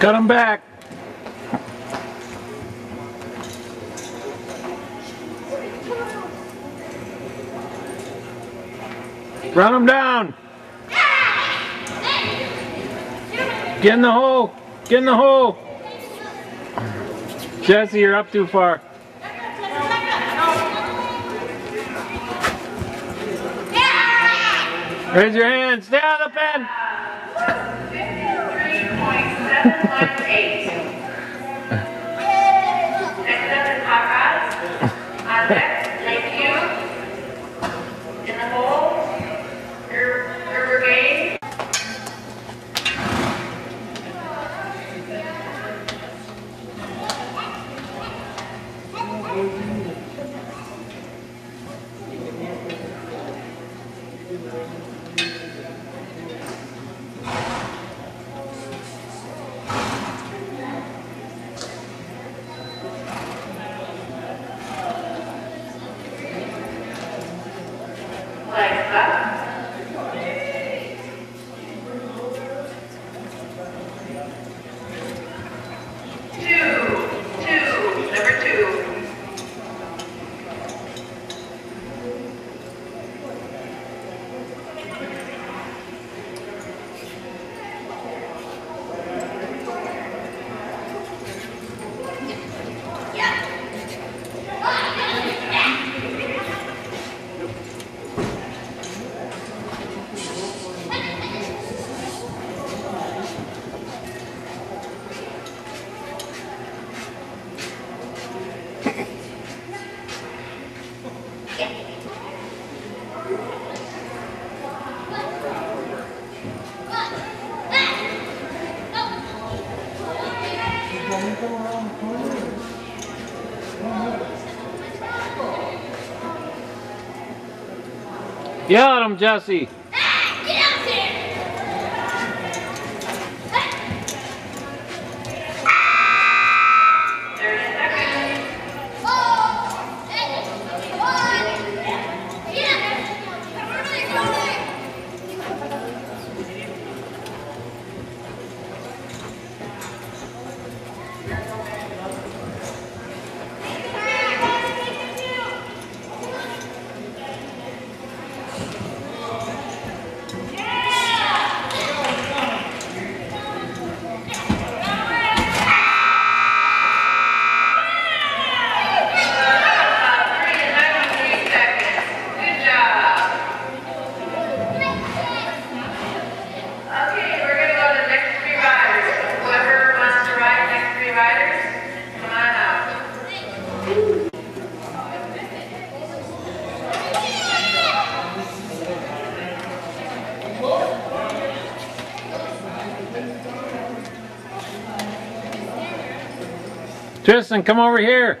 Cut him back. Run him down. Get in the hole. Get in the hole. Jesse, you're up too far. Raise your hand. Stay out of the pen. 53.718. Next Yell at him, Jesse. Tristan, come over here.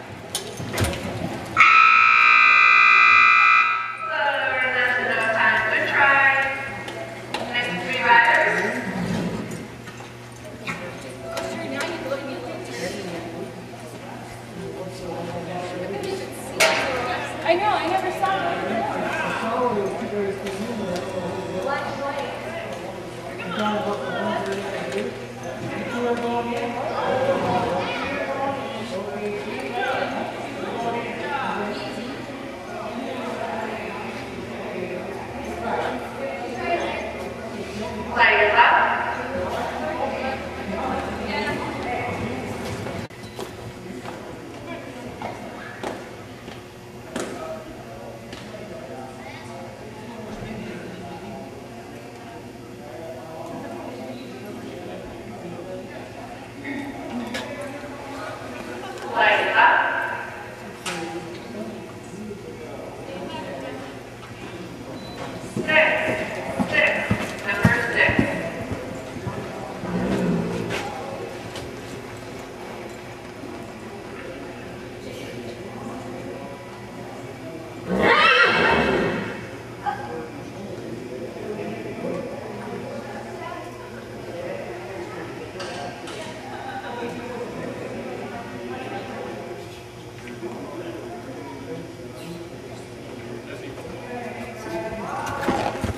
libertad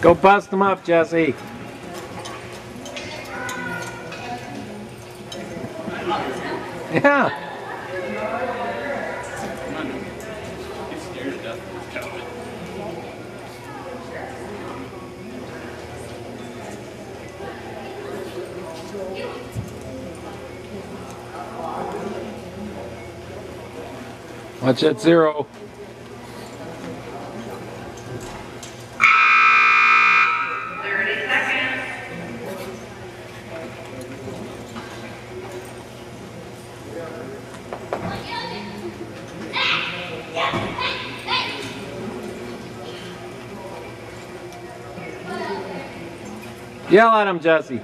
Go bust them up, Jesse. Yeah. Watch that zero. Yell at him, Jesse.